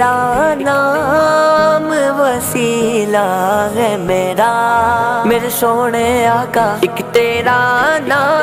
तेरा नाम वसीला है मेरा। मेरे सोने आका एक तेरा नाम।